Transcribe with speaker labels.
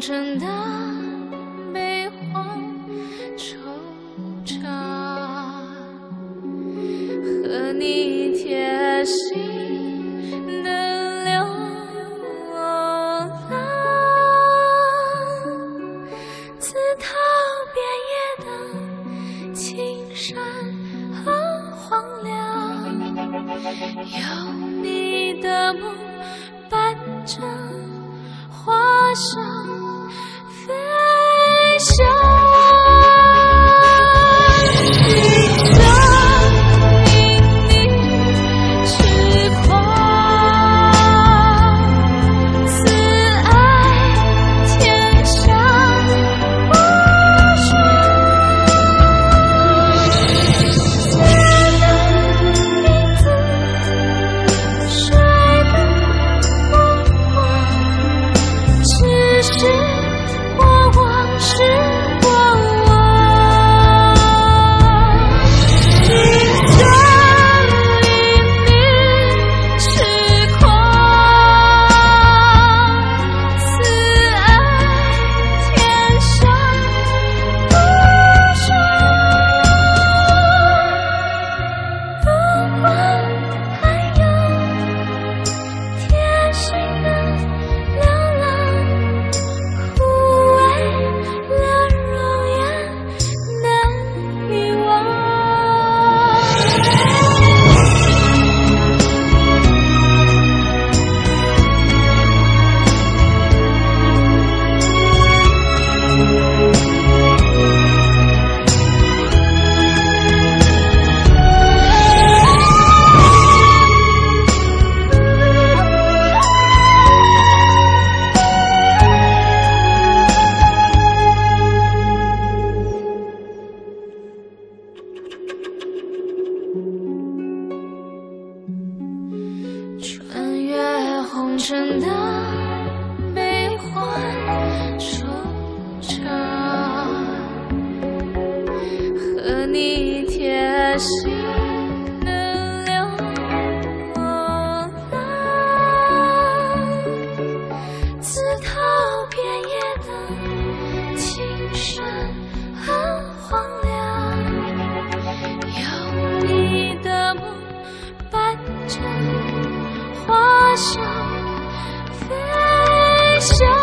Speaker 1: 真的悲欢惆怅和你贴心的流浪刺透遍野的青山和荒凉有你的梦伴着花香真的悲欢惆怅和你贴心的流浪刺痛遍野的青山和荒凉有你的梦伴着花香。Yes.